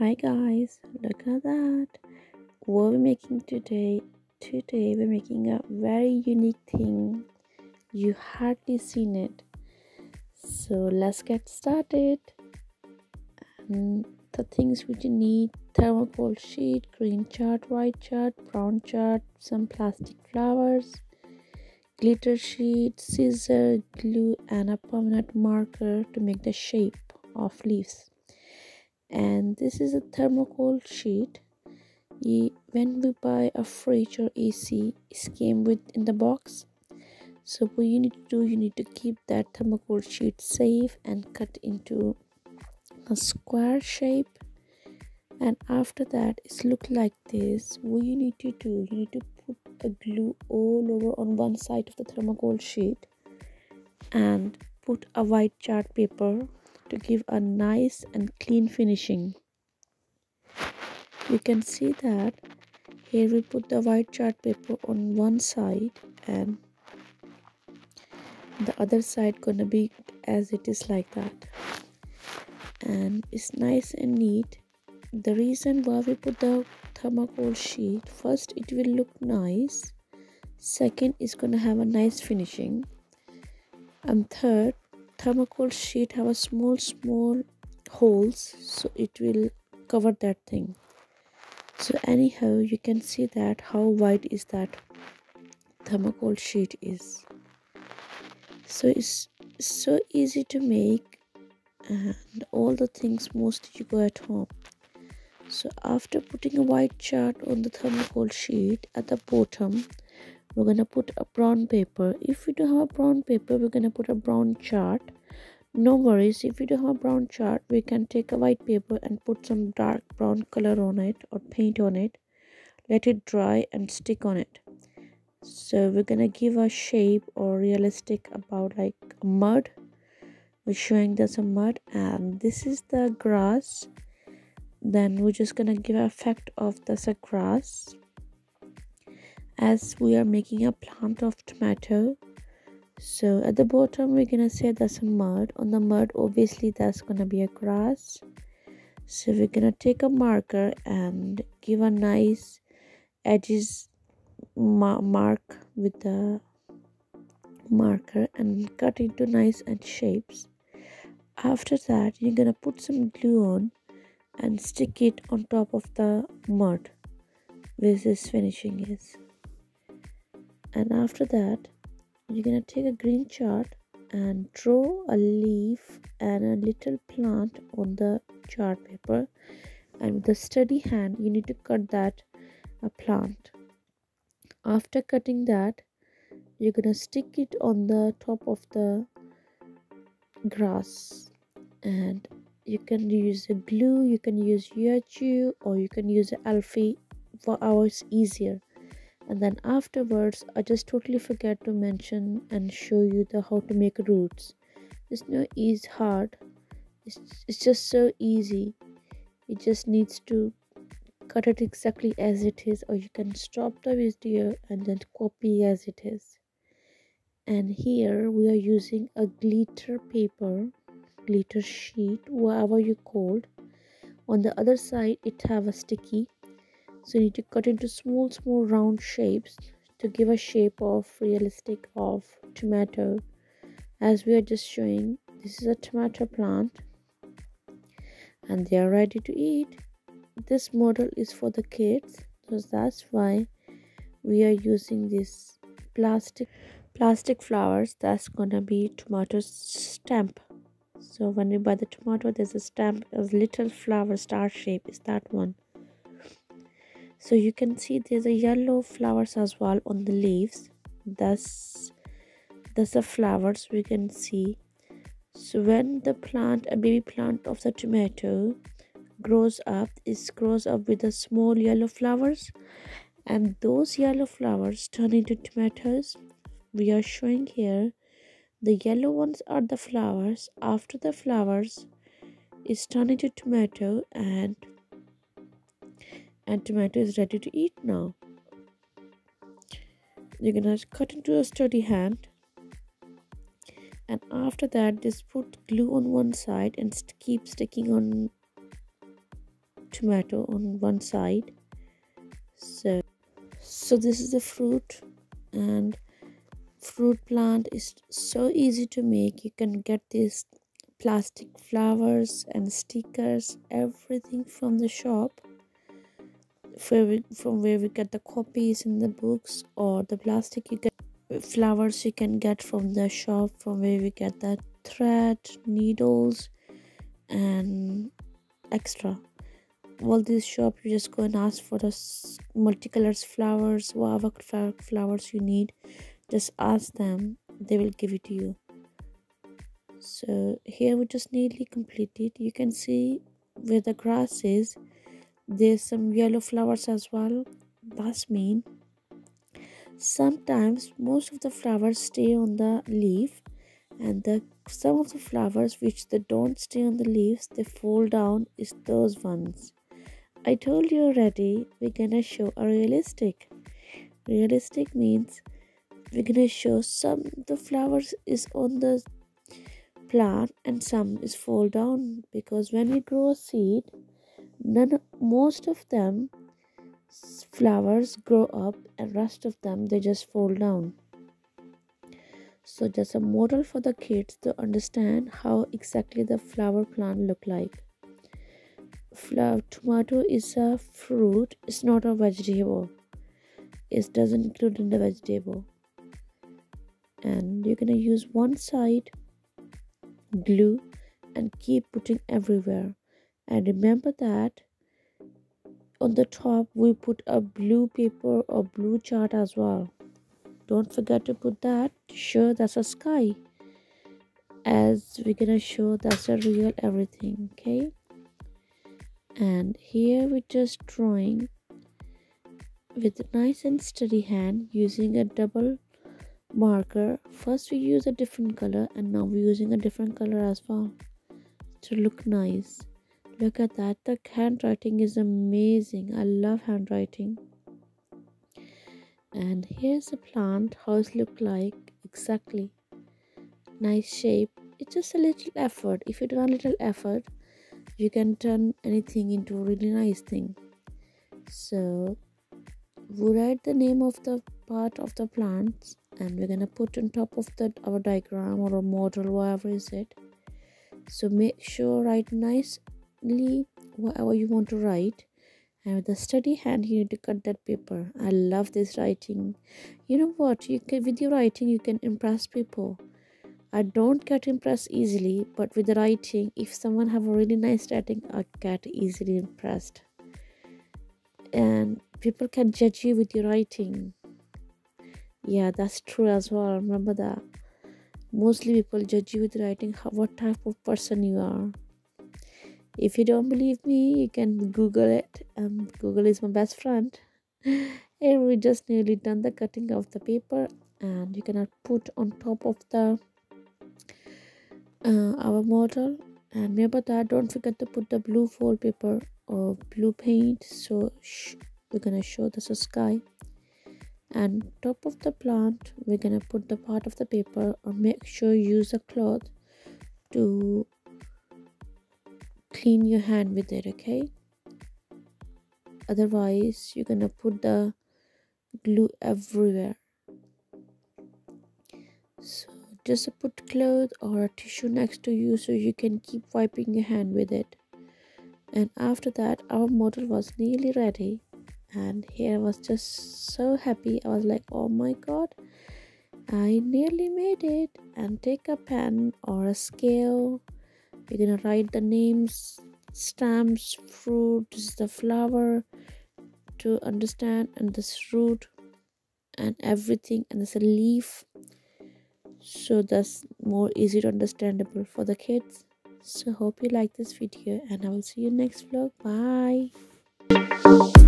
Hi guys, look at that. What we're making today? Today we're making a very unique thing. You hardly seen it. So let's get started. And the things which you need thermocol sheet, green chart, white chart, brown chart, some plastic flowers, glitter sheet, scissor, glue, and a permanent marker to make the shape of leaves and this is a thermocol sheet. When we buy a fridge or ac it came with in the box. So what you need to do you need to keep that thermocol sheet safe and cut into a square shape. And after that it's look like this. What you need to do you need to put a glue all over on one side of the thermocol sheet and put a white chart paper to give a nice and clean finishing. You can see that here we put the white chart paper on one side and the other side gonna be as it is like that. And it's nice and neat. The reason why we put the thermocol sheet first it will look nice. Second is gonna have a nice finishing. And third thermocol sheet have a small small holes so it will cover that thing. So anyhow you can see that how wide is that thermocol sheet is. So it's so easy to make and all the things mostly you go at home. So after putting a white chart on the thermocol sheet at the bottom we're gonna put a brown paper. If we don't have a brown paper we're gonna put a brown chart no worries. If we don't have a brown chart we can take a white paper and put some dark brown color on it or paint on it. Let it dry and stick on it. So we're gonna give a shape or realistic about like mud. We're showing there's a mud and this is the grass. Then we're just gonna give effect of this a grass. As we are making a plant of tomato so at the bottom we're gonna say there's some mud. On the mud obviously that's gonna be a grass. So we're gonna take a marker and give a nice edges ma mark with the marker and cut into nice and shapes. After that you're gonna put some glue on and stick it on top of the mud where this finishing is. And after that you're gonna take a green chart and draw a leaf and a little plant on the chart paper. And with a steady hand you need to cut that a plant. After cutting that you're gonna stick it on the top of the grass. And you can use a glue you can use UHU or you can use Alfie for hours easier and then afterwards i just totally forget to mention and show you the how to make roots. It's no easy hard. It's, it's just so easy. It just needs to cut it exactly as it is or you can stop the video and then copy as it is. And here we are using a glitter paper glitter sheet whatever you called. On the other side it have a sticky so you need to cut into small small round shapes to give a shape of realistic of tomato. As we are just showing this is a tomato plant and they are ready to eat. This model is for the kids so that's why we are using this plastic plastic flowers that's gonna be tomato stamp. So when we buy the tomato there's a stamp a little flower star shape is that one so you can see there's a yellow flowers as well on the leaves. That's that's the flowers we can see. So when the plant a baby plant of the tomato grows up it grows up with the small yellow flowers. And those yellow flowers turn into tomatoes. We are showing here the yellow ones are the flowers. After the flowers is turned into tomato and and tomato is ready to eat now. You're gonna cut into a sturdy hand and after that just put glue on one side and keep sticking on tomato on one side. So so this is the fruit and fruit plant is so easy to make. You can get these plastic flowers and stickers everything from the shop we, from where we get the copies in the books or the plastic you get flowers you can get from the shop from where we get the thread needles and extra. All this shop you just go and ask for the multicolors flowers whatever flowers you need. Just ask them they will give it to you. So here we just nearly completed you can see where the grass is there's some yellow flowers as well that's mean sometimes most of the flowers stay on the leaf and the some of the flowers which they don't stay on the leaves they fall down is those ones. I told you already we're gonna show a realistic. Realistic means we're gonna show some the flowers is on the plant and some is fall down because when we grow a seed none most of them flowers grow up and rest of them they just fall down. So just a model for the kids to understand how exactly the flower plant look like. Flower tomato is a fruit it's not a vegetable. It doesn't include in the vegetable. And you're gonna use one side glue and keep putting everywhere and remember that on the top we put a blue paper or blue chart as well. Don't forget to put that sure that's a sky as we're gonna show that's a real everything okay? And here we're just drawing with a nice and steady hand using a double marker. First we use a different color and now we're using a different color as well to look nice look at that. The handwriting is amazing. I love handwriting. And here's a plant. How it look like exactly? Nice shape. It's just a little effort. If you do a little effort you can turn anything into a really nice thing. So we write the name of the part of the plants and we're gonna put on top of that our diagram or a model whatever is it. So make sure write whatever you want to write. And with a steady hand you need to cut that paper. I love this writing. You know what? You can with your writing you can impress people. I don't get impressed easily but with the writing if someone have a really nice writing i get easily impressed. And people can judge you with your writing. Yeah that's true as well. Remember that. Mostly people judge you with writing how, what type of person you are if you don't believe me you can google it. Um google is my best friend. And we just nearly done the cutting of the paper and you can put on top of the uh, our model. And remember that don't forget to put the blue foil paper or blue paint so we're gonna show a sky. And top of the plant we're gonna put the part of the paper or make sure you use a cloth to clean your hand with it okay? Otherwise you're gonna put the glue everywhere. So just put cloth or a tissue next to you so you can keep wiping your hand with it. And after that our model was nearly ready and here I was just so happy. I was like oh my god I nearly made it. And take a pen or a scale you're gonna write the names stamps fruit is the flower to understand and this fruit and everything and there's a leaf. So that's more easy to understandable for the kids. So hope you like this video and i will see you next vlog. Bye